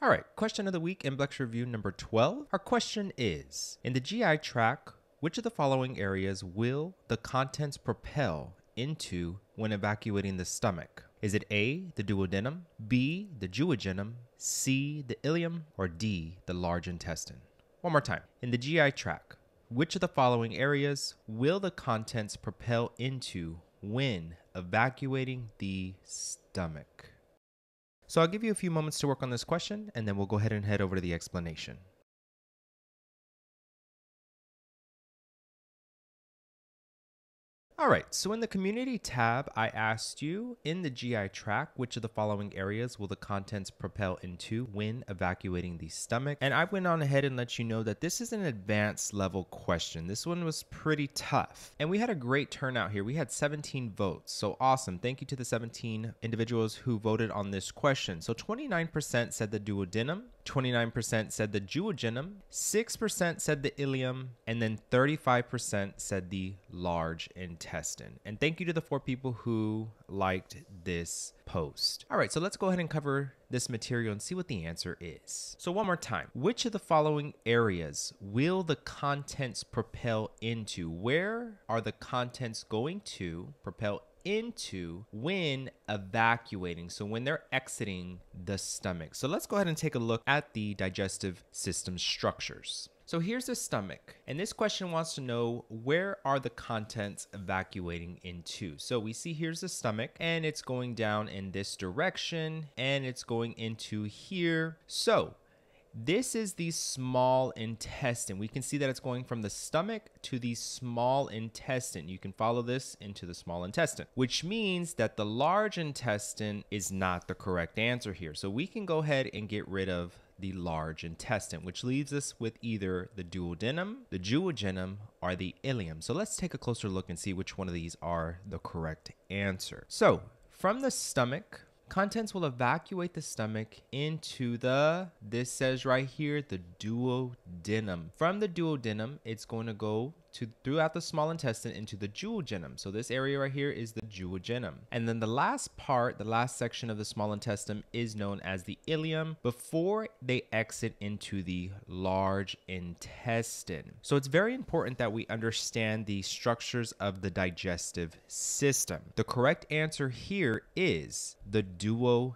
All right, question of the week, MBLEX review number 12. Our question is In the GI tract, which of the following areas will the contents propel into when evacuating the stomach? Is it A, the duodenum, B, the jejunum, C, the ileum, or D, the large intestine? One more time. In the GI tract, which of the following areas will the contents propel into when evacuating the stomach? So I'll give you a few moments to work on this question and then we'll go ahead and head over to the explanation. All right, so in the community tab, I asked you in the GI tract, which of the following areas will the contents propel into when evacuating the stomach? And I went on ahead and let you know that this is an advanced level question. This one was pretty tough. And we had a great turnout here. We had 17 votes. So awesome. Thank you to the 17 individuals who voted on this question. So 29% said the duodenum, 29% said the jejunum, 6% said the ileum, and then 35% said the large intestine. And thank you to the four people who liked this post. All right, so let's go ahead and cover this material and see what the answer is. So one more time, which of the following areas will the contents propel into? Where are the contents going to propel into when evacuating. So when they're exiting the stomach. So let's go ahead and take a look at the digestive system structures. So here's the stomach, and this question wants to know where are the contents evacuating into? So we see here's the stomach, and it's going down in this direction, and it's going into here. So this is the small intestine. We can see that it's going from the stomach to the small intestine. You can follow this into the small intestine, which means that the large intestine is not the correct answer here. So we can go ahead and get rid of the large intestine, which leaves us with either the duodenum, the jejunum, or the ileum. So let's take a closer look and see which one of these are the correct answer. So from the stomach, Contents will evacuate the stomach into the, this says right here, the duodenum. From the duodenum, it's going to go to throughout the small intestine into the jejunum. So this area right here is the jejunum. And then the last part, the last section of the small intestine is known as the ileum before they exit into the large intestine. So it's very important that we understand the structures of the digestive system. The correct answer here is the duodenum.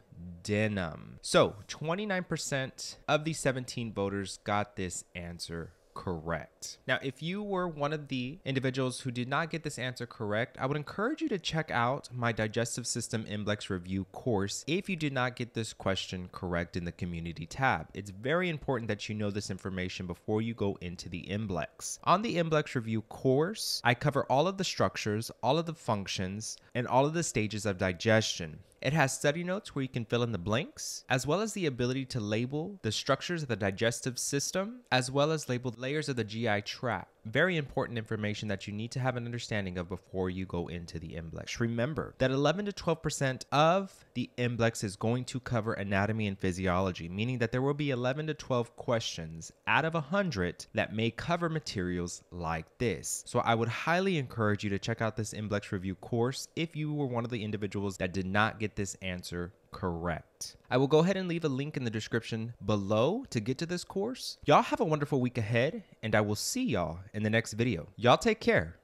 So 29% of the 17 voters got this answer correct. Now, if you were one of the individuals who did not get this answer correct, I would encourage you to check out my digestive system MBLEX review course if you did not get this question correct in the community tab. It's very important that you know this information before you go into the MBLEX. On the MBLEX review course, I cover all of the structures, all of the functions, and all of the stages of digestion. It has study notes where you can fill in the blanks, as well as the ability to label the structures of the digestive system, as well as label layers of the GI tract. Very important information that you need to have an understanding of before you go into the MBLEX. Remember that 11 to 12% of the MBLEX is going to cover anatomy and physiology, meaning that there will be 11 to 12 questions out of 100 that may cover materials like this. So I would highly encourage you to check out this MBLEX review course if you were one of the individuals that did not get this answer correct. I will go ahead and leave a link in the description below to get to this course. Y'all have a wonderful week ahead, and I will see y'all in the next video. Y'all take care.